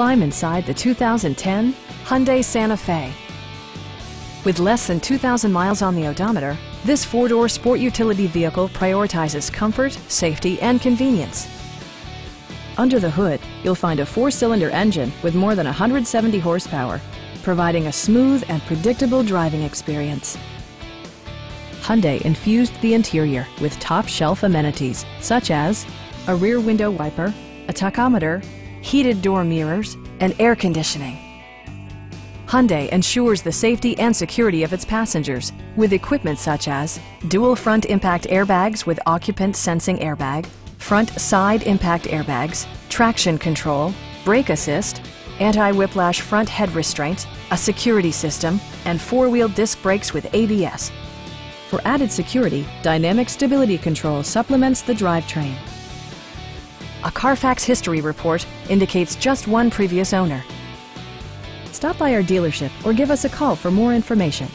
climb inside the 2010 Hyundai Santa Fe. With less than 2,000 miles on the odometer, this four-door sport utility vehicle prioritizes comfort, safety, and convenience. Under the hood, you'll find a four-cylinder engine with more than 170 horsepower, providing a smooth and predictable driving experience. Hyundai infused the interior with top-shelf amenities such as a rear window wiper, a tachometer, heated door mirrors, and air conditioning. Hyundai ensures the safety and security of its passengers with equipment such as dual front impact airbags with occupant sensing airbag, front side impact airbags, traction control, brake assist, anti-whiplash front head restraints, a security system, and four-wheel disc brakes with ABS. For added security, Dynamic Stability Control supplements the drivetrain. A Carfax history report indicates just one previous owner. Stop by our dealership or give us a call for more information.